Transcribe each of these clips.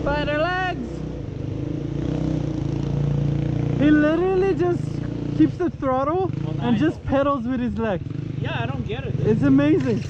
Spider legs! He literally just keeps the throttle well, and just know. pedals with his legs. Yeah, I don't get it. It's amazing.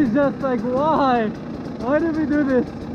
Is just like, why? Why did we do this?